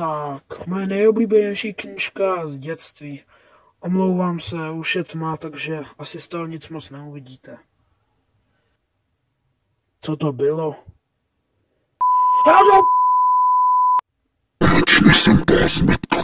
Tak, moje nejoblíbenější knížka z dětství. Omlouvám se, už je tma, takže asi z toho nic moc neuvidíte. Co to bylo? Já to... Proč jsem ta zmetka